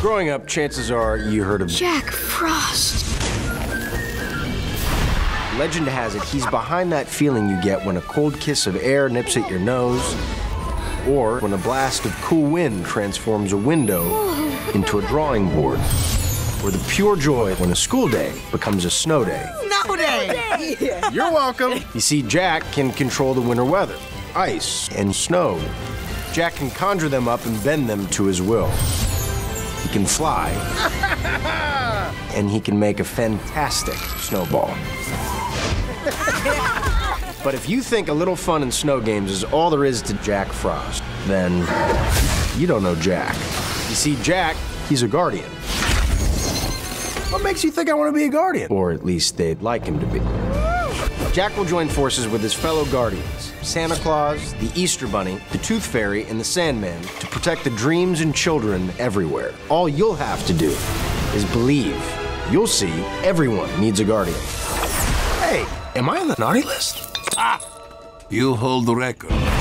Growing up, chances are you heard of Jack Frost. Legend has it he's behind that feeling you get when a cold kiss of air nips at your nose, or when a blast of cool wind transforms a window oh. into a drawing board, or the pure joy when a school day becomes a snow day. Snow day! You're welcome. You see, Jack can control the winter weather, ice, and snow. Jack can conjure them up and bend them to his will. He can fly, and he can make a fantastic snowball. but if you think a little fun in snow games is all there is to Jack Frost, then you don't know Jack. You see, Jack, he's a guardian. What makes you think I want to be a guardian? Or at least they'd like him to be. Jack will join forces with his fellow guardians Santa Claus, the Easter Bunny, the Tooth Fairy, and the Sandman to protect the dreams and children everywhere. All you'll have to do is believe. You'll see everyone needs a guardian. Hey, am I on the naughty list? Ah! You hold the record.